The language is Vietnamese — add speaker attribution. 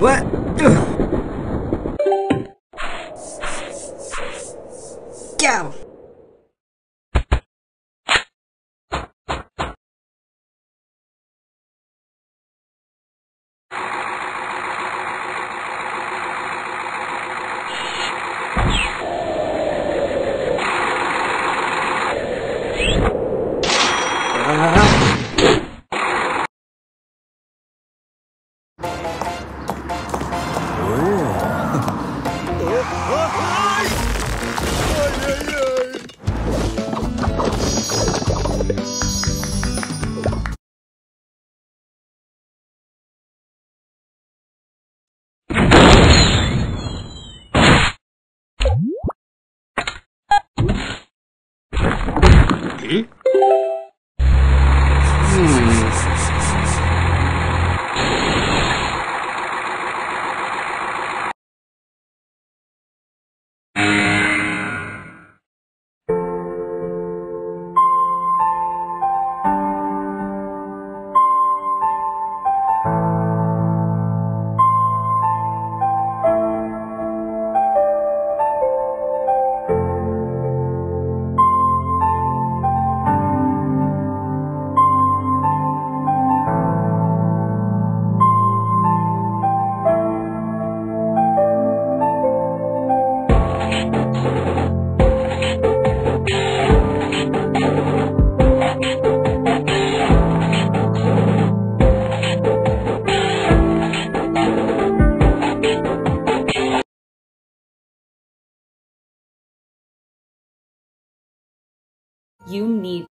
Speaker 1: What? Andy?
Speaker 2: You need